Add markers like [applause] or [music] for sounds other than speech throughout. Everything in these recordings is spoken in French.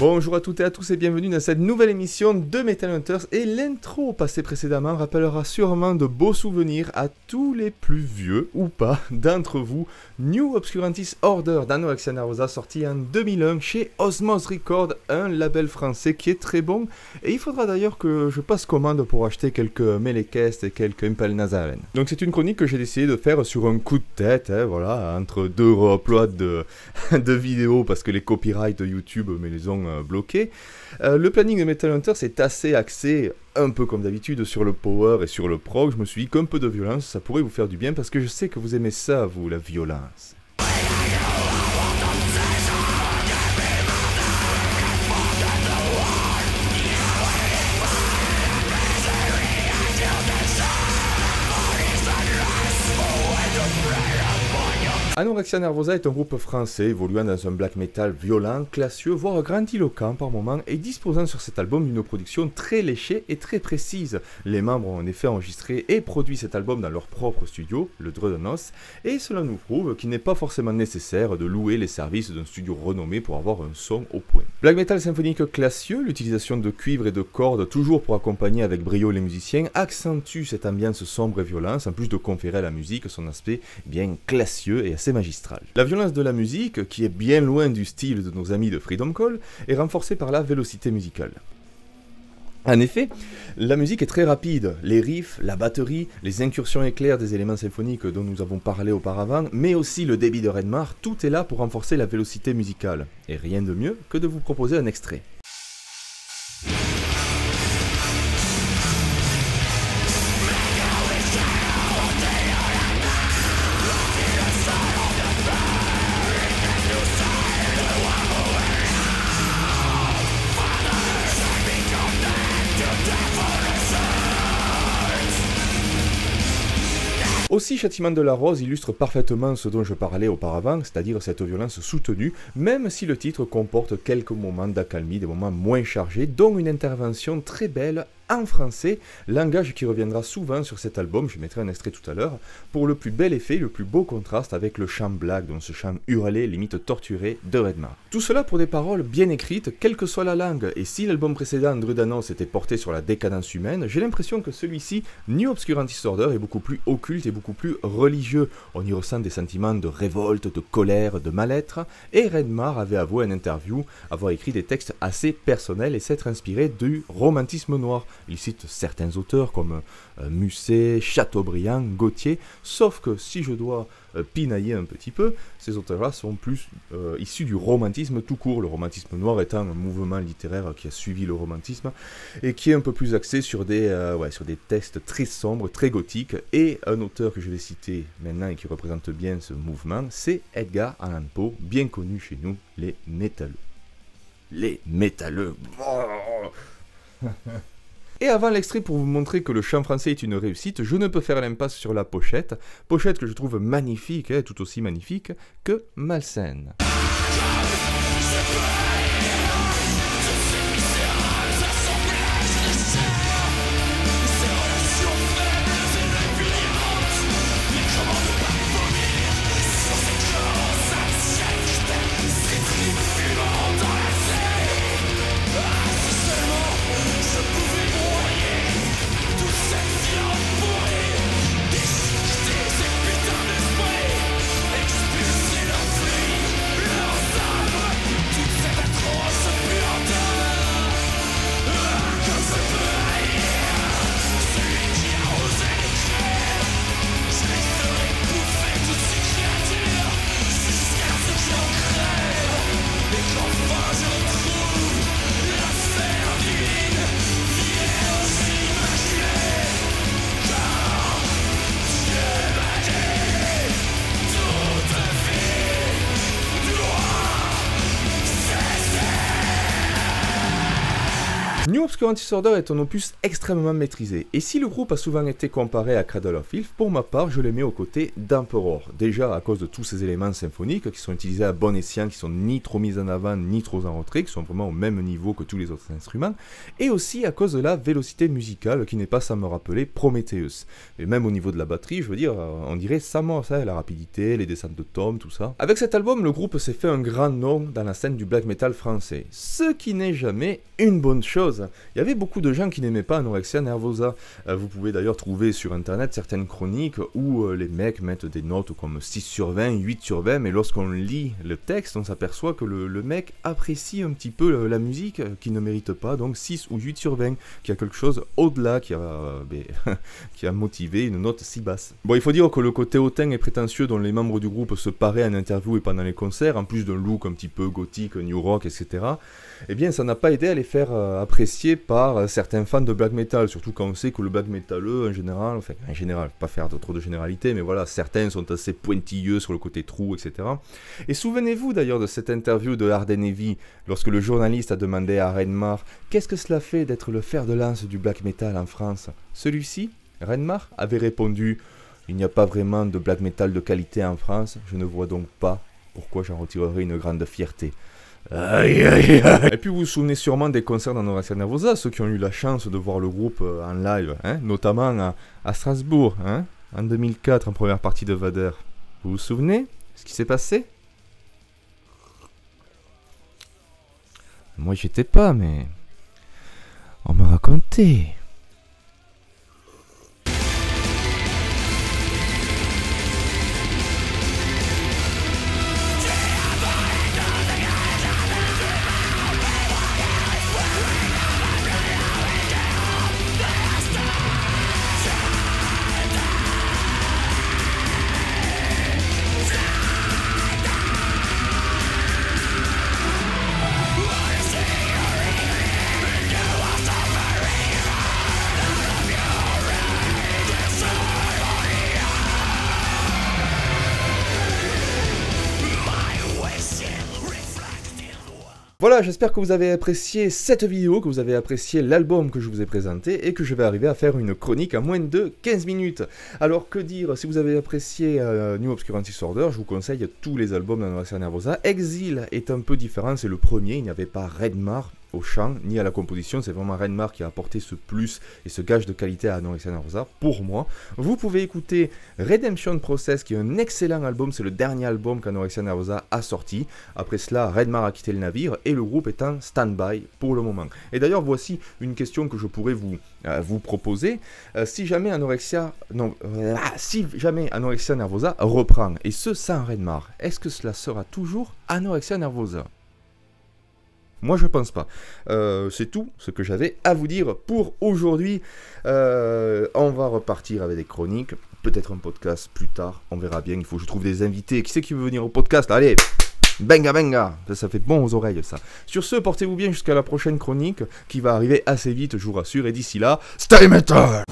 Bonjour à toutes et à tous et bienvenue dans cette nouvelle émission de Metal Hunters et l'intro passée précédemment rappellera sûrement de beaux souvenirs à tous les plus vieux ou pas d'entre vous. New Obscurantis Order d'Anorexia Nervosa sorti en 2001 chez Osmos Record, un label français qui est très bon et il faudra d'ailleurs que je passe commande pour acheter quelques Melekest et quelques Impel Nazaren. Donc c'est une chronique que j'ai décidé de faire sur un coup de tête, hein, voilà, entre deux uploads de, [laughs] de vidéos parce que les copyrights de YouTube me les ont euh, bloqué. Euh, le planning de Metal Hunter c'est assez axé, un peu comme d'habitude, sur le power et sur le prog. Je me suis dit qu'un peu de violence, ça pourrait vous faire du bien parce que je sais que vous aimez ça, vous, la violence. Anorexia Nervosa est un groupe français évoluant dans un black metal violent, classieux, voire grandiloquent par moments et disposant sur cet album d'une production très léchée et très précise. Les membres ont en effet enregistré et produit cet album dans leur propre studio, le Dreudenos, et cela nous prouve qu'il n'est pas forcément nécessaire de louer les services d'un studio renommé pour avoir un son au point. Black metal symphonique classieux, l'utilisation de cuivre et de cordes toujours pour accompagner avec brio les musiciens, accentue cette ambiance sombre et violence, en plus de conférer à la musique son aspect bien classieux et assez La violence de la musique, qui est bien loin du style de nos amis de Freedom Call, est renforcée par la vélocité musicale. En effet, la musique est très rapide. Les riffs, la batterie, les incursions éclairs des éléments symphoniques dont nous avons parlé auparavant, mais aussi le débit de Redmar, tout est là pour renforcer la vélocité musicale. Et rien de mieux que de vous proposer un extrait. Aussi, Châtiment de la Rose illustre parfaitement ce dont je parlais auparavant, c'est-à-dire cette violence soutenue, même si le titre comporte quelques moments d'accalmie, des moments moins chargés, dont une intervention très belle en français, langage qui reviendra souvent sur cet album, je mettrai un extrait tout à l'heure, pour le plus bel effet, le plus beau contraste avec le chant black, dont ce chant hurlé, limite torturé, de Redmar. Tout cela pour des paroles bien écrites, quelle que soit la langue, et si l'album précédent, Drudanos, était porté sur la décadence humaine, j'ai l'impression que celui-ci, New Obscurantis Order, est beaucoup plus occulte et beaucoup plus religieux. On y ressent des sentiments de révolte, de colère, de mal-être, et Redmar avait avoué en interview avoir écrit des textes assez personnels et s'être inspiré du romantisme noir. Il cite certains auteurs comme euh, Musset, Chateaubriand, Gauthier, sauf que si je dois euh, pinailler un petit peu, ces auteurs-là sont plus euh, issus du romantisme tout court, le romantisme noir étant un mouvement littéraire qui a suivi le romantisme et qui est un peu plus axé sur des, sur des textes très sombres, très gothiques, et un auteur que je vais citer maintenant et qui représente bien ce mouvement, c'est Edgar Allan Poe, bien connu chez nous, les métalleux. Les métalleux. [laughs] Et avant l'extrait pour vous montrer que le chant français est une réussite, je ne peux faire l'impasse sur la pochette, pochette que je trouve magnifique, tout aussi magnifique que malsaine. New Obscurity Disorder est un opus extrêmement maîtrisé, et si le groupe a souvent été comparé à Cradle of Filth, pour ma part je les mets aux côtés d'Emperor, déjà à cause de tous ces éléments symphoniques qui sont utilisés à bon escient, qui sont ni trop mis en avant ni trop en retrait, qui sont vraiment au même niveau que tous les autres instruments, et aussi à cause de la vélocité musicale qui n'est pas sans me rappeler Prometheus. Et même au niveau de la batterie, je veux dire, on dirait Samus, ça, la rapidité, les descentes de tomes, tout ça. Avec cet album, le groupe s'est fait un grand nom dans la scène du black metal français, ce qui n'est jamais une bonne chose. Il y avait beaucoup de gens qui n'aimaient pas Anorexia Nervosa. Euh, vous pouvez d'ailleurs trouver sur internet certaines chroniques où euh, les mecs mettent des notes comme 6 sur 20, 8 sur 20, mais lorsqu'on lit le texte, on s'aperçoit que le, mec apprécie un petit peu la musique qui ne mérite pas, donc 6 ou 8 sur 20, qui a quelque chose au-delà qui, a, ben, [laughs] qui a motivé une note si basse. Bon, il faut dire que le côté hautain et prétentieux dont les membres du groupe se paraient en interview et pendant les concerts, en plus d'un look un petit peu gothique, new rock, etc., eh bien, ça n'a pas aidé à les faire euh, apprécier par euh, certains fans de black metal, surtout quand on sait que le black metaleux, en général, enfin, en général, pas faire trop de généralité, mais voilà, certains sont assez pointilleux sur le côté trou, etc. Et souvenez-vous d'ailleurs de cette interview de Harden Heavy, lorsque le journaliste a demandé à Renmar qu'est-ce que cela fait d'être le fer de lance du black metal en France? Celui-ci, Renmar, avait répondu il n'y a pas vraiment de black metal de qualité en France, je ne vois donc pas pourquoi j'en retirerai une grande fierté. Et puis vous vous souvenez sûrement des concerts d'Anoracia Nervosa, ceux qui ont eu la chance de voir le groupe euh, en live, hein, notamment à, Strasbourg, hein, en 2004, en première partie de Vader. Vous vous souvenez ce qui s'est passé? Moi j'étais pas, mais on me racontait. Voilà, j'espère que vous avez apprécié cette vidéo, que vous avez apprécié l'album que je vous ai présenté et que je vais arriver à faire une chronique à moins de 15 minutes. Alors que dire, si vous avez apprécié euh, New Obscurity Disorder, je vous conseille tous les albums d'Anoracia Nervosa. Exile est un peu différent, c'est le premier, il n'y avait pas Redmar, au chant ni à la composition. C'est vraiment Renmar qui a apporté ce plus et ce gage de qualité à Anorexia Nervosa pour moi. Vous pouvez écouter Redemption Process qui est un excellent album. C'est le dernier album qu'Anorexia Nervosa a sorti. Après cela, Redmar a quitté le navire et le groupe est en stand-by pour le moment. Et d'ailleurs, voici une question que je pourrais vous, euh, proposer. Euh, si jamais Anorexia, non, euh, si jamais Anorexia Nervosa reprend et ce sans Redmar, est-ce que cela sera toujours Anorexia Nervosa? Moi, je pense pas. Euh, c'est tout ce que j'avais à vous dire pour aujourd'hui. Euh, on va repartir avec des chroniques, peut-être un podcast plus tard. On verra bien. Il faut que je trouve des invités. Qui c'est qui veut venir au podcast? Allez Benga benga ça, ça, fait bon aux oreilles ça. Sur ce, portez-vous bien jusqu'à la prochaine chronique qui va arriver assez vite, je vous rassure. Et d'ici là, stay metal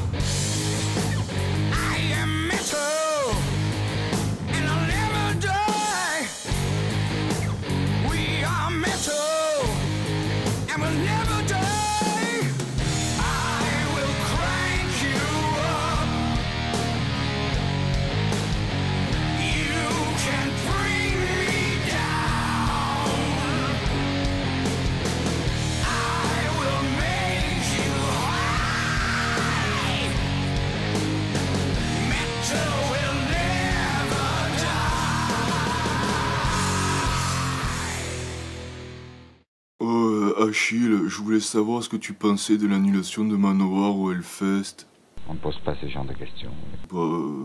Achille, je voulais savoir ce que tu pensais de l'annulation de Manowar au Hellfest. On ne pose pas ce genre de questions. Bah,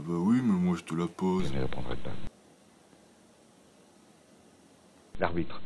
bah oui, mais moi je te la pose. Je ne répondrai pas. L'arbitre.